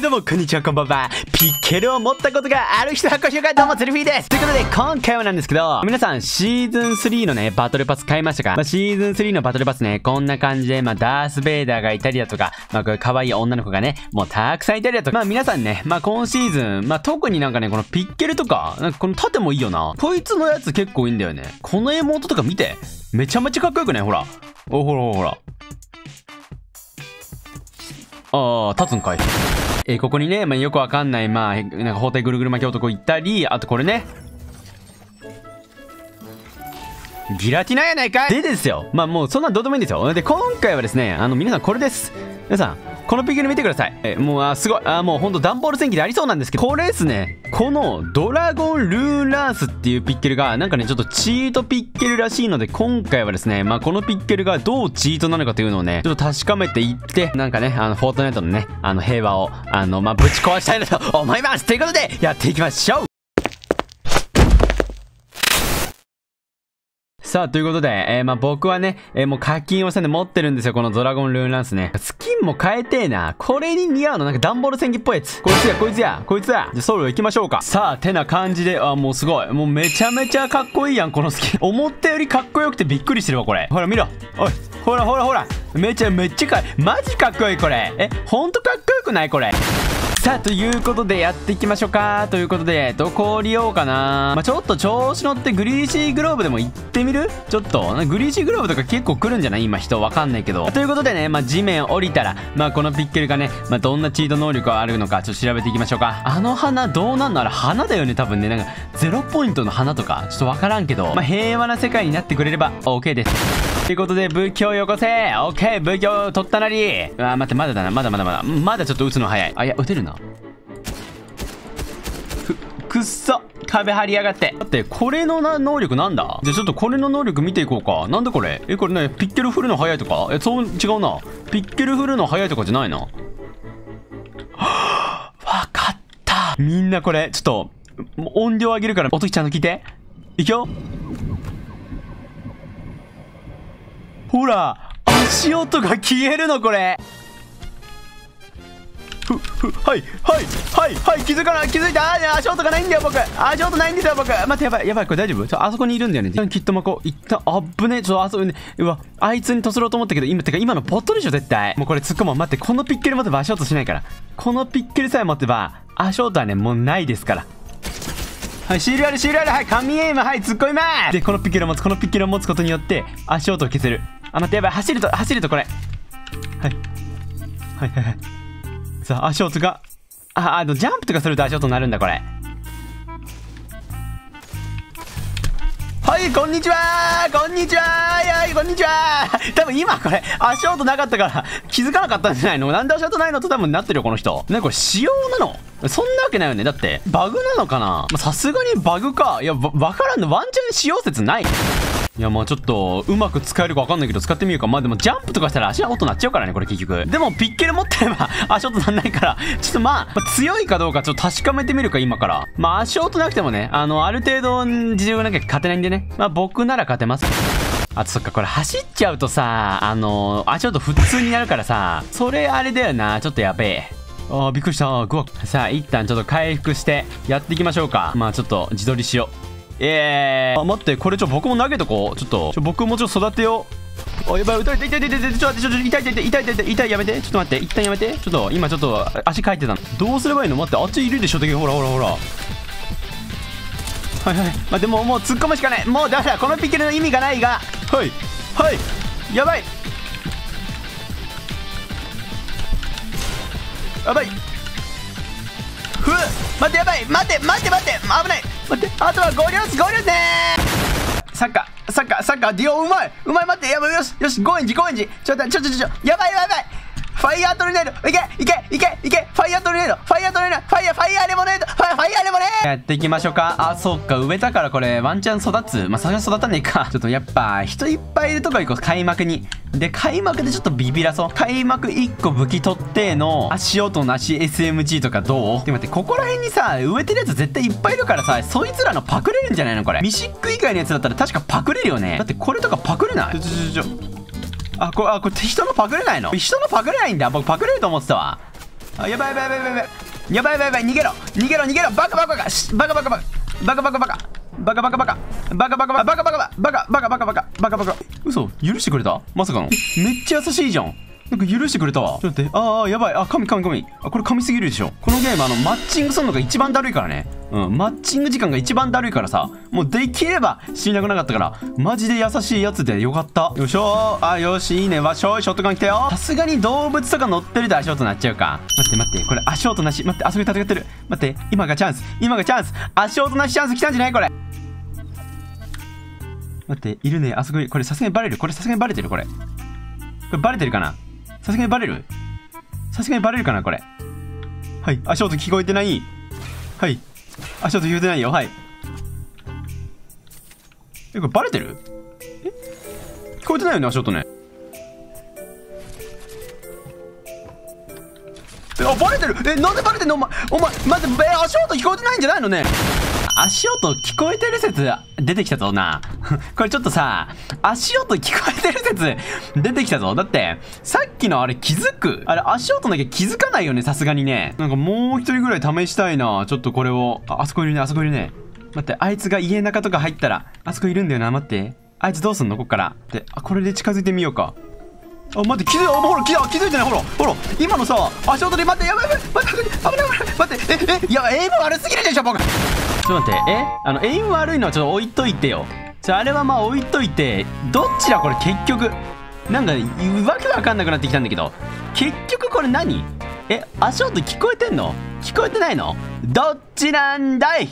どうもこんにちはこんばんは。ピッケルを持ったことがある人はご紹介どうもゼルフィーです。ということで今回はなんですけど皆さんシーズン3のねバトルパス買いましたか、まあ、シーズン3のバトルパスねこんな感じでまあダース・ベイダーがいたりだとかまあこういう可愛い女の子がねもうたくさんいたりだとか。まあ皆さんねまあ今シーズンまあ特になんかねこのピッケルとかなんかこの盾もいいよな。こいつのやつ結構いいんだよね。この妹とか見てめちゃめちゃかっこよくない？ほら。おほらほらほら。ああ、立つんかい。えーここにね、まあ、よくわかんない、まあ、なんか包帯ぐるぐる巻き男行ったり、あとこれね。ギラティナやないかいでですよ。まあもうそんなんどうでもいいんですよ。で、今回はですね、あの皆さんこれです。皆さん、このピグル見てください。え、もう、あ、すごい。あ、もうほんと段ボール戦記でありそうなんですけど、これですね。このドラゴンルーランスっていうピッケルが、なんかね、ちょっとチートピッケルらしいので、今回はですね、まあこのピッケルがどうチートなのかというのをね、ちょっと確かめていって、なんかね、あの、フォートナイトのね、あの、平和を、あの、まあぶち壊したいなと思いますということで、やっていきましょうさあ、ということで、えー、まあ僕はね、えーもう課金をしたんで持ってるんですよ、このドラゴンルーンランスね。スキンも変えてえな。これに似合うの、なんかダンボール戦記っぽいやつ。こいつや、こいつや、こいつや。じゃソウル行きましょうか。さあ、てな感じで、あ、もうすごい。もうめちゃめちゃかっこいいやん、このスキン。思ったよりかっこよくてびっくりしてるわ、これ。ほら、見ろ。おい、ほらほらほら。めちゃめっちゃかい。マジかっこいい、これ。え、ほんとかっこよくないこれ。さあということでやっていきましょうか。ということでどこを利用かな、まあ、ちょっと調子乗ってグリーシーグローブでも行ってみる？ちょっとグリーシーグローブとか結構来るんじゃない？今人わかんないけど。ということでね、まあ、地面降りたら、まあ、このピッケルがね、まあ、どんなチート能力があるのかちょっと調べていきましょうか。あの花どうなんのあれ花だよね多分ね。なんかゼロポイントの花とかちょっとわからんけど、まあ、平和な世界になってくれれば OK です。ということで武器をよこせ。OK 武器を取ったなり。うわ待ってまだだな。まだまだまだ。まだちょっと撃つの早い。あいや撃てるなくっそ。壁張りやがって。だってこれのな能力なんだ？じゃあちょっとこれの能力見ていこうか。なんでこれ？えこれねピッケル振るの早いとか？えそう違うな。ピッケル振るの早いとかじゃないな。わかった。みんなこれちょっと音量上げるから音ちゃんと聞いて。いくよ。ほら足音が消えるのこれ。ふふはいはいはいはい気づかない気づいた。あ足音がないんだよ僕。足音ないんですよ僕。待ってやばいやばいこれ大丈夫？ちょあそこにいるんだよね。きっとまこう。一旦あぶねちょっとあそこねうわあいつにとすろうと思ったけど今てか今のポットでしょ絶対。もうこれ突っ込もう待ってこのピッケル持てば足音しないから。このピッケルさえ持てば足音はねもうないですから。はい、シールある、シールある、はい、神エイム、はい、突っ込みます。で、このピッケルを持つ、このピッケルを持つことによって、足音を消せる。あ、待って、やばい、走ると、走るとこれ。はい。はいはいはい。さあ、足音が、あ、あの、ジャンプとかすると足音になるんだ、これ。はい、こんにちはこんにちははい、こんにちは多分今これ、足音なかったから気づかなかったんじゃないの？なんで足音ないの？と多分なってるよ、この人。ね、これ仕様なの？そんなわけないよね。だって、バグなのかな？さすがにバグか。いや、わからんの。ワンチャン使用説ない。いや、まあちょっと、うまく使えるかわかんないけど、使ってみようか。まあでも、ジャンプとかしたら足音鳴っちゃうからね、これ結局。でも、ピッケル持ってれば、足音なんないから、ちょっとまあ、まあ強いかどうかちょっと確かめてみるか、今から。まあ、足音なくてもね、あの、ある程度、事情がなきゃ勝てないんでね。まあ、僕なら勝てます。あとそっかこれ走っちゃうとさあの足音普通になるからさそれあれだよなちょっとやべえあーびっくりしたグワさあ一旦ちょっと回復してやっていきましょうかまあちょっと自撮りしようえー、あ待ってこれちょ僕も投げとこう。ちょっとょ僕もちょっと育てよう。あやばい痛い痛い痛い痛い痛いちょっと待ってちょっと痛い痛い痛い痛い痛い痛いやめて。ちょっと待って一旦やめて。ちょっと今ちょっと足かいてたの。どうすればいいの？待ってあっちいるでしょ敵ほらほらほら。はいはい。まあでももう突っ込むしかない。もうだからこのピケルの意味がないが。はい。はい。やばい。やばい。ふう待ってやばい。待って待って待って。危ない。待ってあとはゴリ押すゴリ押すね。サッカーサッカーサッカーディオうまい。うまい待ってやばいよしよし5円寺5円寺ちょっとちょちょちょやばいやばいやばい。ァイヤートルネー。ドいけいけいけいけ。ファイヤートルネー。ドファイヤートルネー。ドファイヤーファイヤーレモネード。ファイファイヤーレモネード。やっていきましょうか。あそっか。植えたからこれワンチャン育つ。まあそれは育たねえか。ちょっとやっぱ人いっぱいいるとこ行こう。開幕に。で開幕でちょっとビビらそう。開幕1個武器取っての足音なし SMG とかどう？で待ってここら辺にさ植えてるやつ絶対いっぱいいるからさそいつらのパクれるんじゃないのこれ？ミシック以外のやつだったら確かパクれるよね。だってこれとかパクれない。ちょちょちょちょあこれあこれ人のパクれないの？人のパクれないんだ。僕パクれると思ってたわ。あやばいやばいやばいやばいやばいやばいやばい。逃げろ。逃げろ逃げろ。バカバカバカ。バカバカバカ。バカバカバカ。バカバカバカ。バカバカバカ。バカバカバカ。バカバカバカバカバカ。嘘？許してくれた？まさかの。めっちゃ優しいじゃん。なんか許してくれたわ。ちょっと待って。ああ、やばい。あ、神神神。あ、これ神すぎるでしょ。このゲーム、あの、マッチングするのが一番だるいからね。うん、マッチング時間が一番だるいからさ。もうできれば死にたくなかったから。マジで優しいやつでよかった。よいしょあ、よし、いいね。わしょい、ショットガン来たよ。さすがに動物とか乗ってると足音なっちゃうか。待って待って。これ足音なし。待って、あそこに戦ってる。待って。今がチャンス。今がチャンス。足音なしチャンス来たんじゃない？これ。待って、いるね。あそこに、これさすがにバレる。これさすがにバレてるこれ。これバレてるかな？さすがにバレる？さすがにバレるかなこれ。はい。足音聞こえてない？はい。足音聞こえてないよ。はい。え、これバレてる？え？聞こえてないよね、足音ね。え、あ、バレてる？え、なんでバレてんの？お前、お前、待って、え、足音聞こえてないんじゃないのね？足音聞こえてる説出てきたぞな。これちょっとさ、足音聞こえてる説出てきたぞ。だって、さっきのあれ気づく？あれ足音だけ気づかないよね、さすがにね。なんかもう一人ぐらい試したいな。ちょっとこれを。あ、あそこいるね、あそこいるね。待って、あいつが家中とか入ったら、あそこいるんだよな、待って。あいつどうすんの？こっから。で、あ、これで近づいてみようか。あ、待って、気づい、あ、ほら、気づいてない、ほら、ほら、今のさ、足音で待って、やばいやばい、待って、危ない危ない、待って、え、え、いや、エイム悪すぎるでしょ、僕。ちょっと待って、え、あの、エイム悪いのはちょっと置いといてよ。じゃあれはまあ置いといて、どっちだ、これ、結局。なんか、わけわかんなくなってきたんだけど、結局これ何？え、足音聞こえてんの？聞こえてないの？どっちなんだい？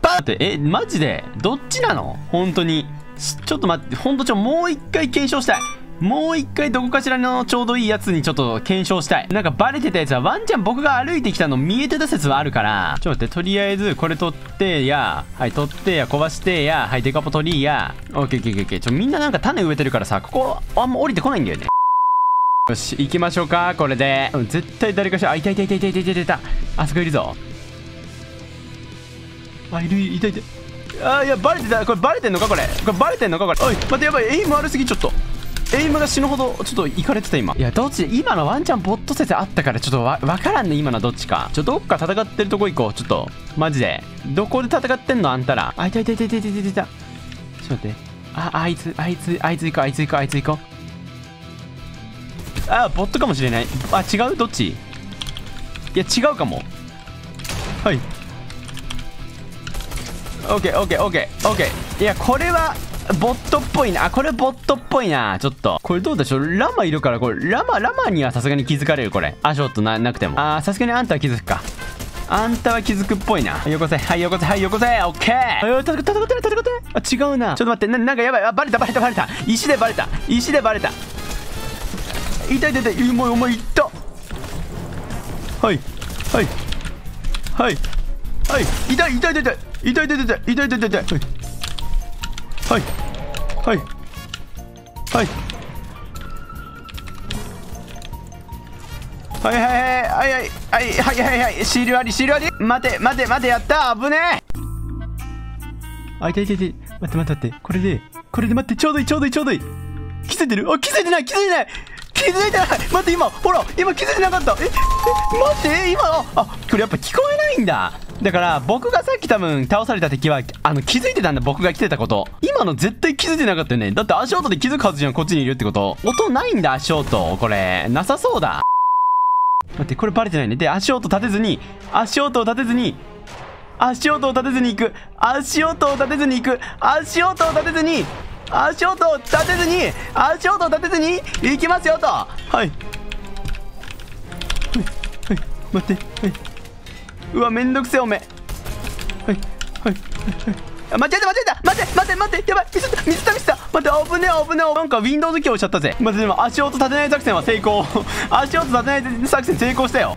パって、え、マジで？どっちなの？本当に。ちょっと待って、ほんとちょ、もう一回検証したい。もう一回どこかしらのちょうどいいやつにちょっと検証したい。なんかバレてたやつはワンチャン僕が歩いてきたの見えてた説はあるから、ちょっと待って、とりあえずこれ取ってや、はい、取ってや、壊してや、はい、デカポ取りや、オッケーオッケーオッケー。ちょ、みんななんか種植えてるからさ、ここあんま降りてこないんだよね。よし、行きましょうか、これで。うん、絶対誰かしら、あ、いたいたいたいたいたいたいた。あそこいるぞ。あ、いる、いたいた。あ、いや、バレてた。これバレてんのかこれ。これバレてんのかこれ。おい、待って、やばい、エイム悪すぎ、ちょっと。エイムが死ぬほどちょっといかれてた今。いやどっち今のワンチャンボット説あったからちょっとわ分からんね今のどっちか。ちょどっか戦ってるとこ行こう。ちょっとマジで。どこで戦ってんのあんたら。あいたいたいたいたいたいたいた。ちょっと待って。ああいつあいつあいつ行こうあいつ行こうあいつ行こう。あボットかもしれない。あ違う？どっち？いや違うかも。はい。オッケーオッケーオッケーオッケー。いやこれはボットっぽいな。あ、これボットっぽいな。ちょっと。これどうでしょう？ラマいるから、これ、ラマ、ラマにはさすがに気づかれる、これ。あ、ちょっとな、なくても。あー、さすがにあんたは気づくか。あんたは気づくっぽいな。よこせ。はい、よこせ。はい、よこせ。オッケー。あ、戦ってない、戦ってない。あ、違うな。ちょっと待って、な、なんかやばい。あ、バレた、バレた、バレた。石でバレた。石でバレた。痛い、痛い、痛い。お前、お前、いった。はい。はい。はい。はい。痛い、痛い、痛い。痛い、痛い、痛い。痛い、痛い、痛い。痛いはい。はい。はい。はいはいはい。はいはいはい。はいはいシールありシールあり。待て待て待てやった。危ねえ。あいたいたいた。待って待って待って。これでこれで待って。ちょうどいいちょうどいいちょうどいい。気づいてる？あ気づいてない気づいてない。気づいてない。待って今ほら今気づいてなかった。ええ待って今あこれやっぱ聞こえないんだ。だから僕がさっき多分倒された敵はあの気づいてたんだ僕が来てたこと。今の絶対気づいてなかったよね。だって足音で気づくはずじゃんこっちにいるってこと。音ないんだ足音。これなさそうだ。待ってこれバレてないね。で足音立てずに足音を立てずに足音を立てずに行く。足音を立てずに行く。足音を立てずに足音を立てずに足音を立てずに行きますよと。はい。はい。はい。待って。はい。うわめんどくせえおめはいはいはい。間違えた間違えた待って待って待って。やばい。ミスったミスったミスった。待って危ねえ危ねえ。なんか Windows キー押しちゃったぜ。待ってでも足音立てない作戦は成功。足音立てない作戦成功したよ。